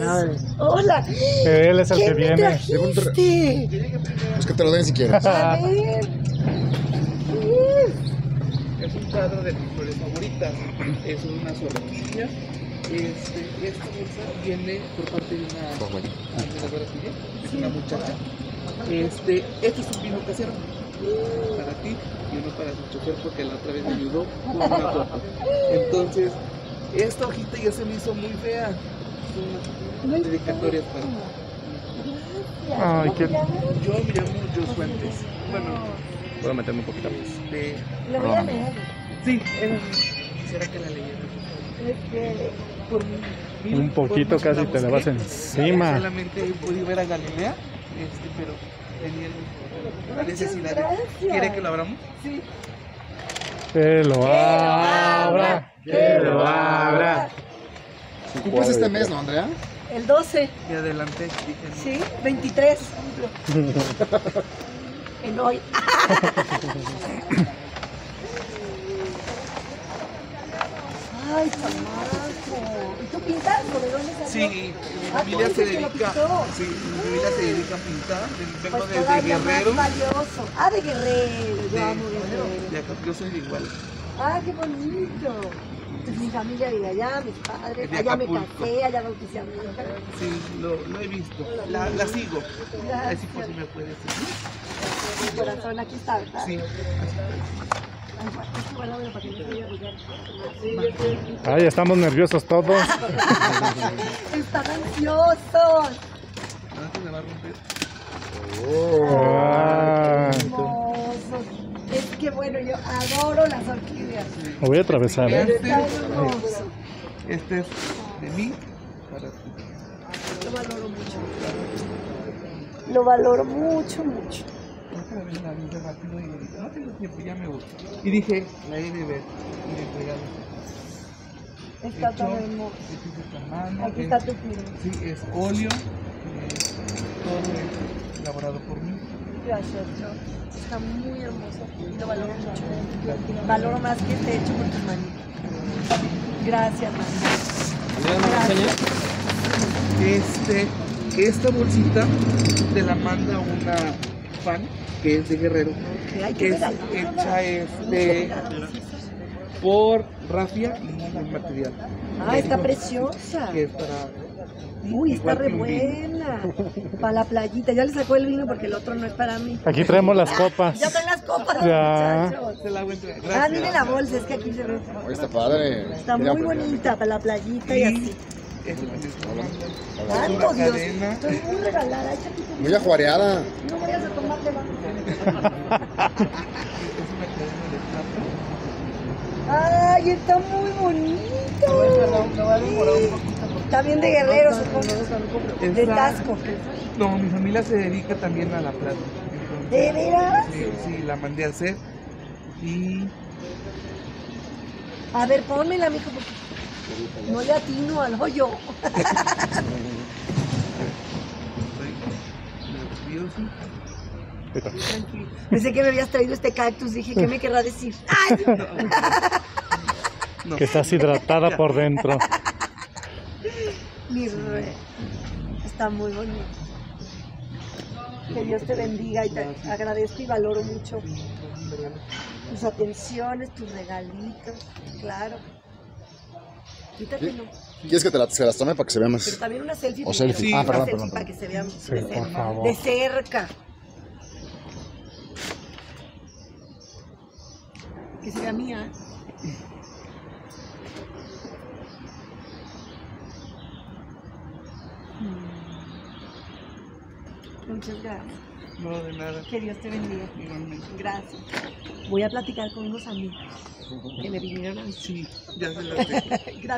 Ay. Hola. Él es el ¿Qué que viene. trajiste? Pues que te lo den si quieres. A ver. Es un cuadro de mis flores favoritas. Es una orquídea. Este, esta bolsa viene por parte de una es una muchacha. Este, este es un vino casero para ti y uno para su chofer porque la otra vez me ayudó con una foto. Entonces, esta hojita ya se me hizo muy fea. Unas dedicatorias para Ay, qué... Yo me llamo Jos Fuentes. Bueno, puedo meterme un poquito más. De... Le voy a leer. Sí, era Quisiera que la leyera. Por mil- Un poquito por casi la te le vas encima. Solamente pude ver a Galilea, este, pero tenía la necesidad. ¿Quiere que lo abramos? Sí. Que lo abra. Que lo abra. Cumples este mes, ¿no, Andrea? El 12. Y adelante. Sí, 23. En hoy. Ay, chamaco. ¿Y tú pintas? ¿O de dónde salió? Sí, mi Ah, familia se dedica, sí, mi familia se dedica a pintar, vengo Pues desde Guerrero, más valioso. Ah, de Guerrero. Yo de, amo de Guerrero. acá, yo soy de igual. Ah, qué bonito. Pues mi familia vive allá, mis padres. Allá me casé, allá bauticé a mi hija. Sí, lo, lo he visto, la, la sigo. Así pues si me puedes seguir. Mi corazón aquí está, ¿verdad? Sí, Ay, estamos nerviosos todos. Están ansiosos. no se me va a romper. Ah, Hermosos. Es que bueno, yo adoro las orquídeas. lo voy a atravesar, ¿eh? Este, este es de mí para ti. Lo valoro mucho. Lo valoro mucho, mucho. Otra vez la vi rápido y dije, no tengo tiempo, ya me voy. Y dije, la he de ver y le regalo. Está tan Hecho, de mano, Aquí es- está tu firma. Sí, es óleo, eh, todo es elaborado por mí. Gracias, Joe. Está muy hermoso valoro mucho. Valoro más que esté hecho por tus manitas. Gracias, mami. Gracias. Este, esta bolsita te la manda una fan que es de Guerrero, Ok, hay que que es hecha este, por rafia y el material. Ah, está preciosa. Que es para Uy, está re buena. Para la playita. Ya le sacó el vino porque el otro no es para mí. Aquí traemos las copas. Ya traen las copas, Ya. muchachos. Se la. Ah, miren la bolsa, es que aquí se ve. Está padre. Está muy bonita para la playita y así. Mando. Santo una Dios, cadena. estoy muy regalada. Muy ajuareada. No vayas a tomarte la... Es una cadena de plata. Ay, está muy bonito. Está bien de guerrero, supongo. De Tasco. No, mi familia se dedica también a la plata. Entonces, ¿De veras? Sí, sí, la mandé a hacer. Y A ver, pónmela, mijo, porque no le atino al hoyo. estoy nervioso. Pensé que me habías traído este cactus. Dije, ¿qué me querrá decir? ¡Ay! No. Que estás hidratada por dentro. Mi re. Está muy bonito. Que Dios te bendiga y te agradezco y valoro mucho tus atenciones, tus regalitos. Claro. Quítatelo. ¿Quieres que te la- se las tome para que se vea Pero más? también una selfie. O selfie. Ah, Una perdón, selfie perdón, para que se vean Sí, de, por cerca. favor. de cerca. Que sea mía. Muchas gracias. No, de nada. Que Dios te bendiga. Igualmente. Gracias. Voy a platicar con unos amigos que me vinieron a visitar. Sí, ya se lo sé. Gracias.